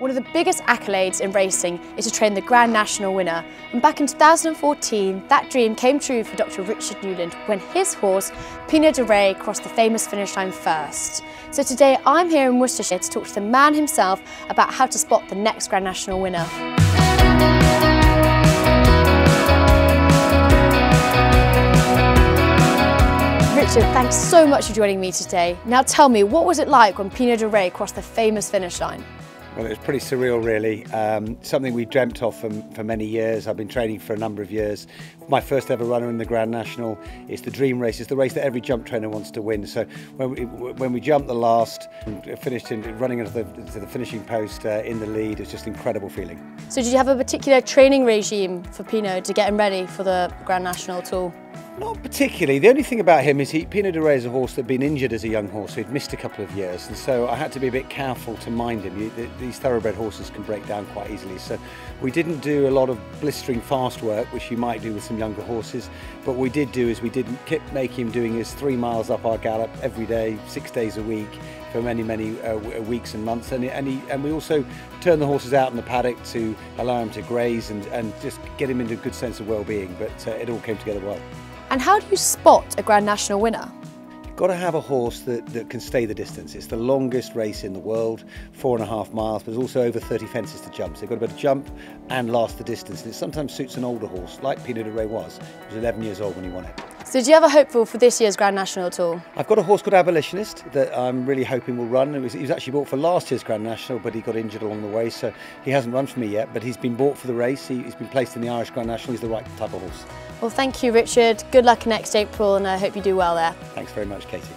One of the biggest accolades in racing is to train the Grand National winner. And back in 2014, that dream came true for Dr. Richard Newland when his horse, Pineau de Re, crossed the famous finish line first. So today I'm here in Worcestershire to talk to the man himself about how to spot the next Grand National winner. Richard, thanks so much for joining me today. Now tell me, what was it like when Pineau de Re crossed the famous finish line? Well, it was pretty surreal, really. Um, something we dreamt of for, for many years. I've been training for a number of years. My first ever runner in the Grand National. It's the dream race. It's the race that every jump trainer wants to win. So when we, when we jumped the last, finished in, running into the, to the finishing post uh, in the lead, it's just an incredible feeling. So did you have a particular training regime for Pineau to get him ready for the Grand National at all? Not particularly. The only thing about him is he, Pineau de Re is a horse that had been injured as a young horse, he'd missed a couple of years, and so I had to be a bit careful to mind him. You, the, these thoroughbred horses can break down quite easily, so we didn't do a lot of blistering fast work, which you might do with some younger horses, but we did do is we did keep make him doing his three miles up our gallop every day, six days a week, for many, many uh, weeks and months. And, and, he, and we also turned the horses out in the paddock to allow him to graze and, and just get him into a good sense of well-being. But uh, it all came together well. And how do you spot a Grand National winner? Got to have a horse that, that can stay the distance. It's the longest race in the world, four and a half miles, but there's also over 30 fences to jump. So you've got to be able to jump and last the distance. And it sometimes suits an older horse, like Pineau de Re was. He was 11 years old when he won it. So do you have a hopeful for this year's Grand National at all? I've got a horse called Abolitionist that I'm really hoping will run. Was, he was actually bought for last year's Grand National, but he got injured along the way, so he hasn't run for me yet. But he's been bought for the race. He, has been placed in the Irish Grand National. He's the right type of horse. Well, thank you, Richard. Good luck next April, and I hope you do well there. Thanks very much, Katie.